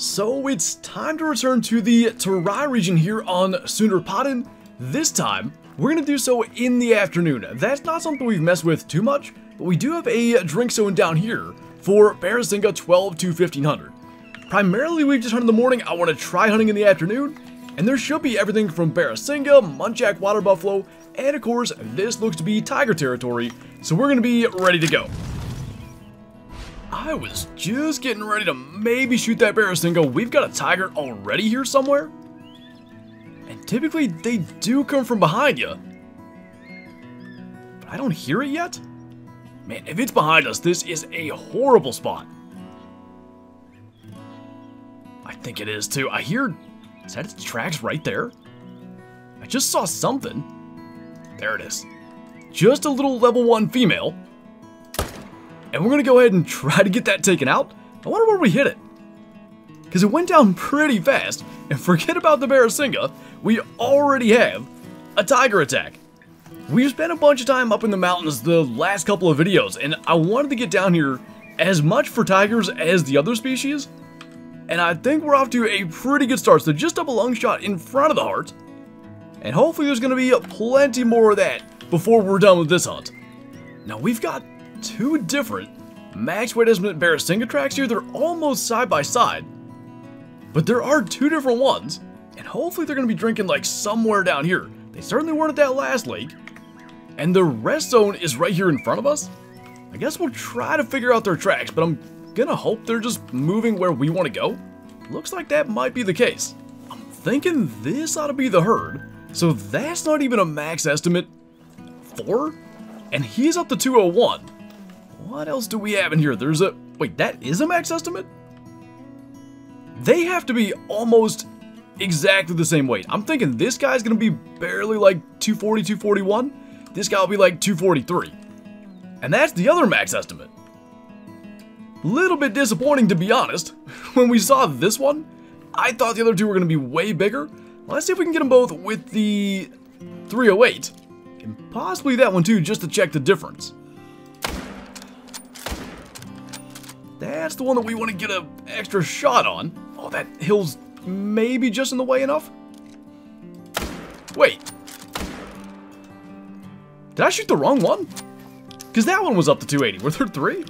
So it's time to return to the Terai region here on Sundarpatan. This time, we're going to do so in the afternoon. That's not something we've messed with too much, but we do have a drink zone down here for Barasingha 12 to 1500. Primarily, we've just hunted in the morning. I want to try hunting in the afternoon, and there should be everything from Barasingha, Muntjac Water Buffalo, and of course, this looks to be Tiger territory, so we're going to be ready to go. I was just getting ready to maybe shoot that Barasingha. We've got a tiger already here somewhere. And typically they do come from behind you. But I don't hear it yet. Man, if it's behind us, this is a horrible spot. I think it is too. I hear, is that its tracks right there? I just saw something. There it is. Just a little level one female. And we're going to go ahead and try to get that taken out. I wonder where we hit it. Because it went down pretty fast. And forget about the Barasingha, we already have a tiger attack. We've spent a bunch of time up in the mountains the last couple of videos, and I wanted to get down here as much for tigers as the other species. And I think we're off to a pretty good start, so just up a long shot in front of the heart. And hopefully there's going to be plenty more of that before we're done with this hunt. Now we've got two different max weight estimate Barasingha tracks here. They're almost side by side, but there are two different ones, and hopefully they're going to be drinking like somewhere down here. They certainly weren't at that last lake, and the rest zone is right here in front of us. I guess we'll try to figure out their tracks, but I'm gonna hope they're just moving where we want to go. Looks like that might be the case. I'm thinking this ought to be the herd, so that's not even a max estimate. Four? And he's up to 201. What else do we have in here? There's a... Wait, that is a max estimate? They have to be almost exactly the same weight. I'm thinking this guy's going to be barely like 240, 241. This guy will be like 243. And that's the other max estimate. Little bit disappointing to be honest. When we saw this one, I thought the other two were going to be way bigger. Let's see if we can get them both with the 308. And possibly that one too, just to check the difference. That's the one that we want to get an extra shot on. Oh, that hill's maybe just in the way enough? Wait. Did I shoot the wrong one? Because that one was up to 280. Were there three?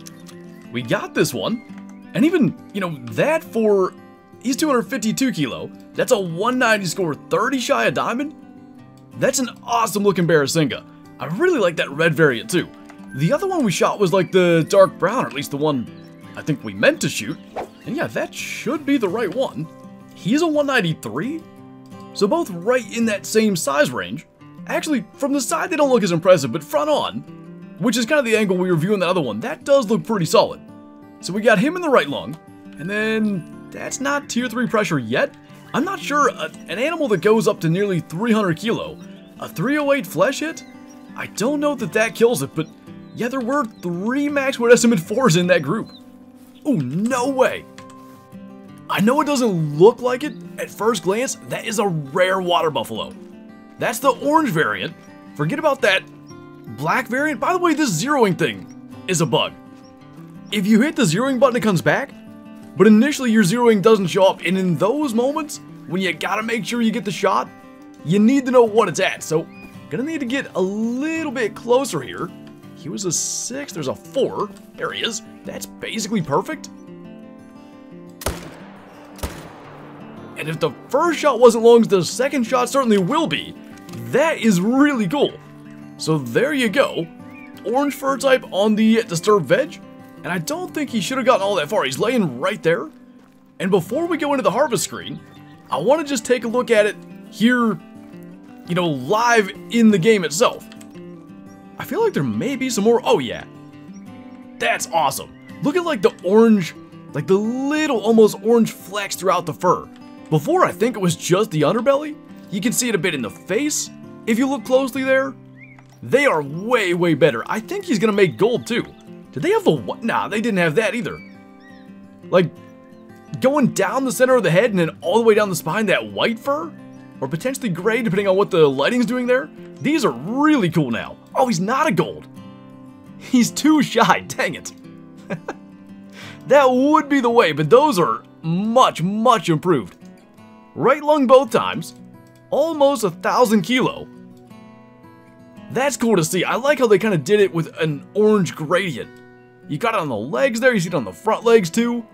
We got this one. And even, you know, that for... He's 252 kilo. That's a 190 score, 30 shy of diamond. That's an awesome looking Barasingha. I really like that red variant too. The other one we shot was like the dark brown, or at least the one I think we meant to shoot. And yeah, that should be the right one. He's a 193? So both right in that same size range. Actually, from the side they don't look as impressive, but front on, which is kind of the angle we were viewing that other one, that does look pretty solid. So we got him in the right lung, and then that's not tier 3 pressure yet. I'm not sure, a, an animal that goes up to nearly 300 kilo, a 308 flesh hit? I don't know that that kills it, but yeah, there were three max weight estimate 4s in that group. Oh, no way. I know it doesn't look like it at first glance, that is a rare water buffalo. That's the orange variant. Forget about that black variant. By the way, this zeroing thing is a bug. If you hit the zeroing button, it comes back, but initially your zeroing doesn't show up, and in those moments, when you gotta make sure you get the shot, you need to know what it's at, so gonna need to get a little bit closer here. He was a 6, there's a 4, there he is, that's basically perfect. And if the first shot wasn't long the second shot certainly will be, that is really cool. So there you go, orange fur type on the disturbed veg, and I don't think he should have gotten all that far, he's laying right there. And before we go into the harvest screen, I want to just take a look at it here, you know, live in the game itself. I feel like there may be some more, oh yeah. That's awesome. Look at like the orange, like the little almost orange flecks throughout the fur. Before I think it was just the underbelly, you can see it a bit in the face. If you look closely there, they are way, way better. I think he's gonna make gold too. Did they have the what? Nah, they didn't have that either. Like, going down the center of the head and then all the way down the spine, that white fur? Or potentially gray, depending on what the lighting's doing there? These are really cool now. Oh, he's not a gold. He's too shy, dang it. that would be the way, but those are much, much improved. Right lung both times, almost a thousand kilo. That's cool to see. I like how they kind of did it with an orange gradient. You got it on the legs there, you see it on the front legs too.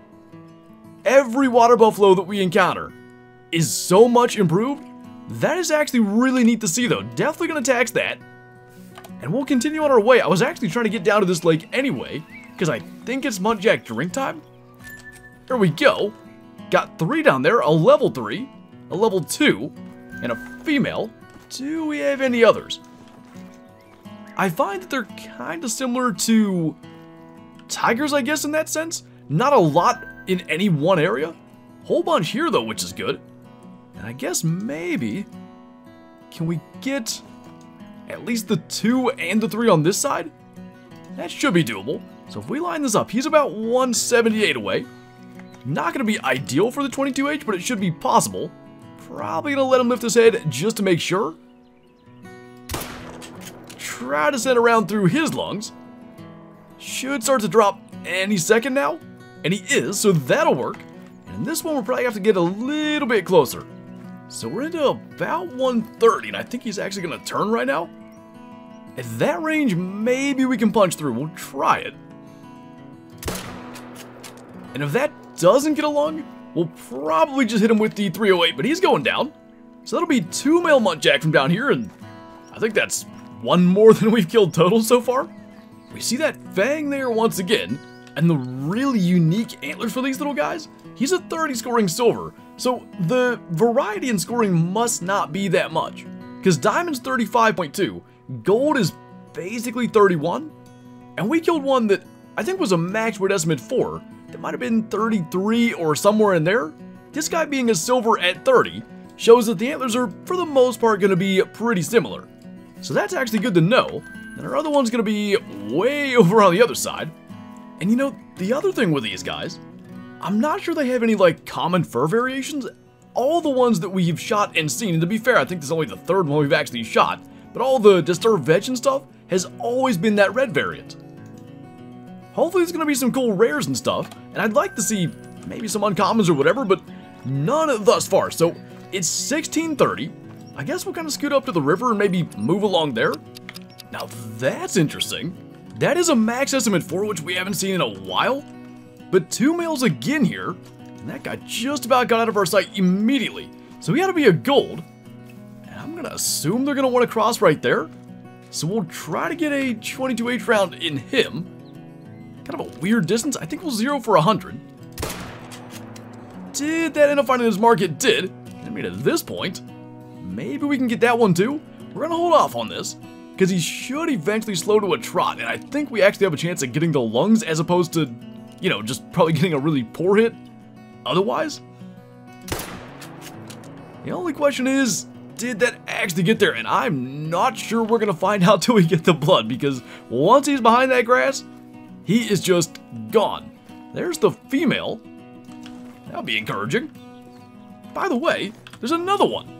Every water buffalo that we encounter is so much improved. That is actually really neat to see though. Definitely gonna tax that. And we'll continue on our way. I was actually trying to get down to this lake anyway, because I think it's Muntjac drink time. There we go. Got three down there, a level three, a level two, and a female. Do we have any others? I find that they're kind of similar to tigers, I guess, in that sense. Not a lot in any one area. Whole bunch here, though, which is good. And I guess maybe... Can we get at least the two and the three on this side? That should be doable. So if we line this up, he's about 178 away. Not going to be ideal for the 22H, but it should be possible. Probably going to let him lift his head just to make sure. Try to send around through his lungs. Should start to drop any second now. And he is, so that'll work. And this one we'll probably have to get a little bit closer. So we're into about 130, and I think he's actually going to turn right now. At that range, maybe we can punch through. We'll try it. And if that doesn't get along, we'll probably just hit him with the 308, but he's going down. So that'll be two male muntjac from down here, and I think that's one more than we've killed total so far. We see that fang there once again, and the really unique antlers for these little guys. He's a 30 scoring silver, so the variety in scoring must not be that much. Because diamond's 35.2, gold is basically 31, and we killed one that I think was a max wood estimate 4, that might have been 33 or somewhere in there. This guy being a silver at 30 shows that the antlers are, for the most part, going to be pretty similar. So that's actually good to know. And our other one's going to be way over on the other side. And you know, the other thing with these guys, I'm not sure they have any like common fur variations. All the ones that we've shot and seen, and to be fair, I think this is only the third one we've actually shot, but all the disturbed veg and stuff has always been that red variant. Hopefully there's to be some cool rares and stuff, and I'd like to see maybe some uncommons or whatever, but none thus far. So it's 1630. I guess we'll kind of scoot up to the river and maybe move along there. Now that's interesting. That is a max estimate for which we haven't seen in a while. But two males again here, and that guy just about got out of our sight immediately. So he had to be a gold. And I'm gonna assume they're gonna want to cross right there. So we'll try to get a 22H round in him. Kind of a weird distance. I think we'll zero for 100. Did that end up finding his mark? It did. I mean, at this point, maybe we can get that one too. We're gonna hold off on this because he should eventually slow to a trot, and I think we actually have a chance at getting the lungs as opposed to, you know, just probably getting a really poor hit otherwise. The only question is, did that actually get there? And I'm not sure we're gonna find out till we get the blood, because once he's behind that grass, he is just gone. There's the female. That'll be encouraging. By the way, there's another one.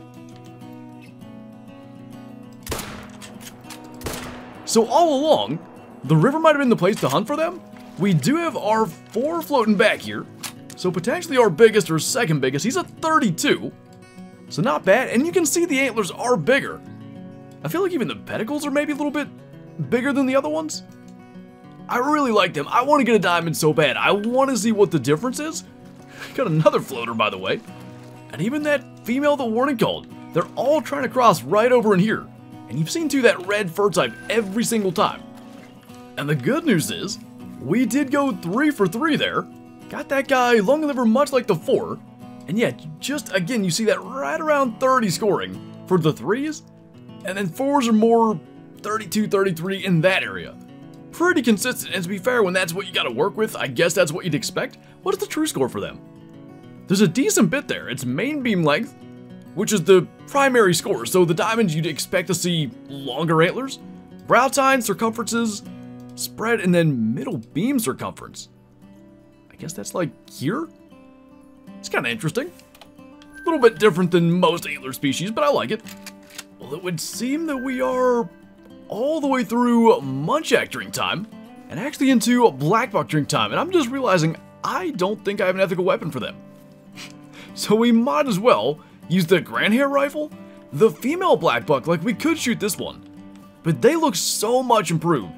So all along, the river might have been the place to hunt for them. We do have our four floating back here. So potentially our biggest or second biggest. He's a 32. So not bad. And you can see the antlers are bigger. I feel like even the pedicles are maybe a little bit bigger than the other ones. I really like them. I want to get a diamond so bad. I want to see what the difference is. Got another floater, by the way. And even that female that Warning called. They're all trying to cross right over in here. And you've seen through that red fur type every single time. And the good news is, we did go three for three there. Got that guy long liver much like the four. And yet, just again, you see that right around 30 scoring for the threes. And then fours are more 32, 33 in that area pretty consistent, and to be fair, when that's what you gotta work with, I guess that's what you'd expect. What is the true score for them? There's a decent bit there. It's main beam length, which is the primary score, so the diamonds you'd expect to see longer antlers, brow tine, circumferences, spread, and then middle beam circumference. I guess that's like here? It's kind of interesting. A little bit different than most antler species, but I like it. Well, it would seem that we are all the way through Muntjac drink time, and actually into Blackbuck drink time, and I'm just realizing I don't think I have an ethical weapon for them. So we might as well use the Grand Hair Rifle, the female Black Buck, like we could shoot this one. But they look so much improved.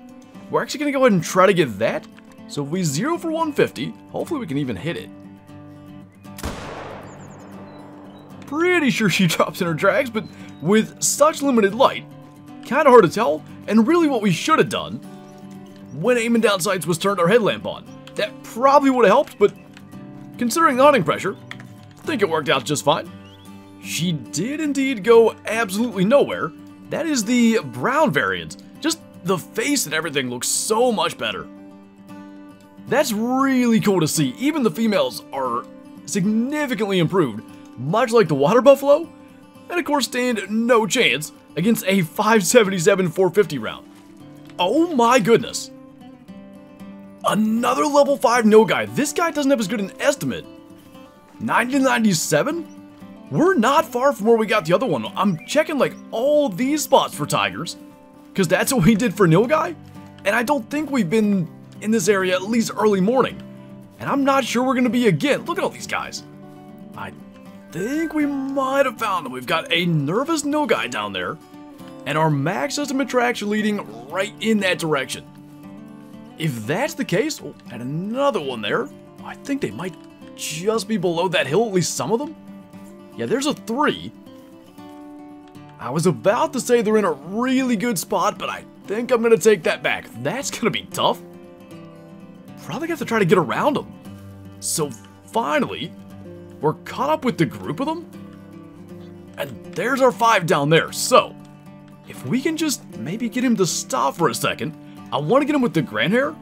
We're actually going to go ahead and try to get that. So if we zero for 150, hopefully we can even hit it. Pretty sure she drops in her drags, but with such limited light, kind of hard to tell, and really what we should have done when aiming down sights was turned our headlamp on. That probably would have helped, but considering the hunting pressure, I think it worked out just fine. She did indeed go absolutely nowhere. That is the brown variant. The face and everything looks so much better. That's really cool to see. Even the females are significantly improved, much like the water buffalo, and of course stand no chance against a 577 450 round. Oh my goodness. Another level 5 Nilgai. This guy doesn't have as good an estimate. 1997? We're not far from where we got the other one. I'm checking like all these spots for tigers. Because that's what we did for Nilgai. And I don't think we've been in this area at least early morning. And I'm not sure we're going to be again. Look at all these guys. I think we might have found them. We've got a nervous Nilgai down there. And our max estimate tracks are leading right in that direction. If that's the case, oh, and another one there, I think they might just be below that hill, at least some of them. Yeah, there's a three. I was about to say they're in a really good spot, but I think I'm going to take that back. That's going to be tough. Probably have to try to get around them. So finally, we're caught up with the group of them. And there's our five down there. So, if we can just maybe get him to stop for a second, I want to get him with the grand hair.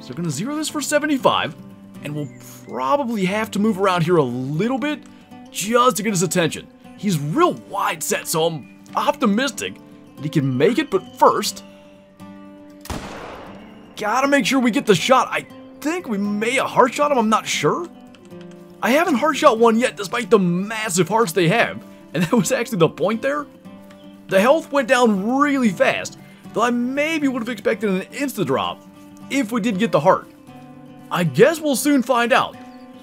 So we're going to zero this for 75. And we'll probably have to move around here a little bit just to get his attention. He's real wide set, so I'm optimistic that he can make it, but first, gotta make sure we get the shot. I think we may have heart shot him, I'm not sure. I haven't heart shot one yet, despite the massive hearts they have, and that was actually the point there. The health went down really fast, though I maybe would have expected an insta drop if we did get the heart. I guess we'll soon find out,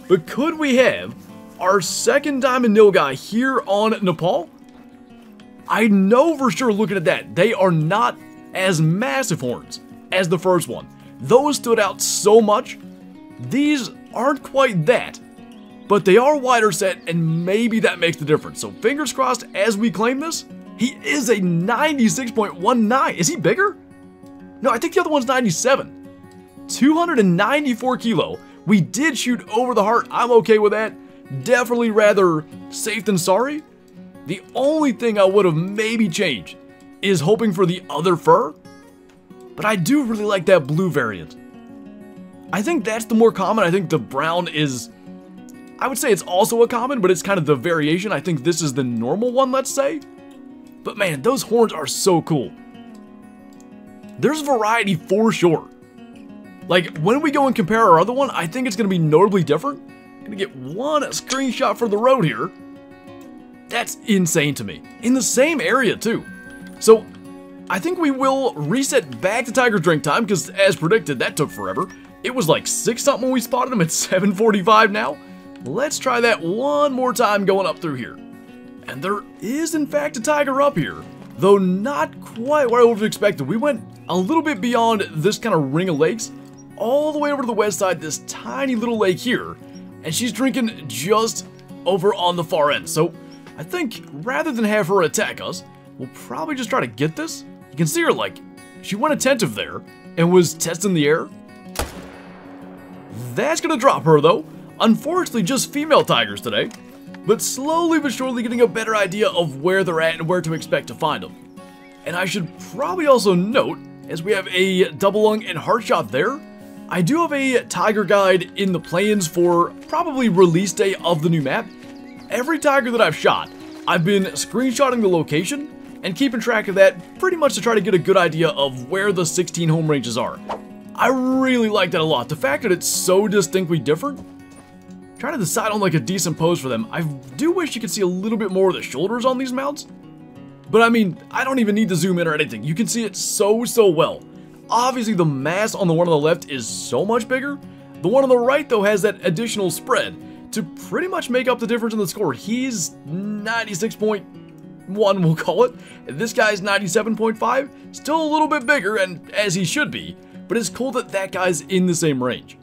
but could we have our second Diamond Nilgai here on Nepal? I know for sure looking at that, they are not as massive horns as the first one. Those stood out so much. These aren't quite that, but they are wider set and maybe that makes the difference. So fingers crossed as we claim this, he is a 96.19. Is he bigger? No, I think the other one's 97. 294 kilo. We did shoot over the heart. I'm okay with that. Definitely rather safe than sorry. The only thing I would have maybe changed is hoping for the other fur. But I do really like that blue variant. I think that's the more common. I think the brown is... I would say it's also a common, but it's kind of the variation. I think this is the normal one, let's say. But man, those horns are so cool. There's variety for sure. Like, when we go and compare our other one, I think it's going to be notably different. Gonna get one screenshot for the road here. That's insane to me. In the same area, too. So, I think we will reset back to Tiger Drink time, because as predicted, that took forever. It was like 6 something when we spotted him, it's 7.45 now. Let's try that one more time going up through here. And there is, in fact, a tiger up here, though not quite what I would have expected. We went a little bit beyond this kind of ring of lakes, all the way over to the west side, this tiny little lake here, and she's drinking just over on the far end. So I think rather than have her attack us, we'll probably just try to get this. You can see her like, she went attentive there and was testing the air. That's gonna drop her though. Unfortunately, just female tigers today, but slowly but surely getting a better idea of where they're at and where to expect to find them. And I should probably also note, as we have a double lung and heart shot there, I do have a tiger guide in the plans for probably release day of the new map. Every tiger that I've shot, I've been screenshotting the location and keeping track of that pretty much to try to get a good idea of where the 16 home ranges are. I really like that a lot. The fact that it's so distinctly different. trying to decide on like a decent pose for them. I do wish you could see a little bit more of the shoulders on these mounts. But I mean, I don't even need to zoom in or anything. You can see it so, so well. Obviously, the mass on the one on the left is so much bigger. The one on the right, though, has that additional spread to pretty much make up the difference in the score. He's 96.1, we'll call it. This guy's 97.5, still a little bit bigger, and as he should be, but it's cool that that guy's in the same range.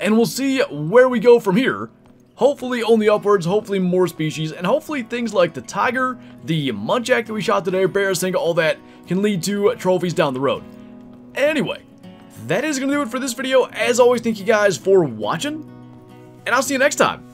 And we'll see where we go from here. Hopefully only upwards, hopefully more species, and hopefully things like the tiger, the muntjac that we shot today, barasingh, all that can lead to trophies down the road. Anyway, that is going to do it for this video. As always, thank you guys for watching, and I'll see you next time.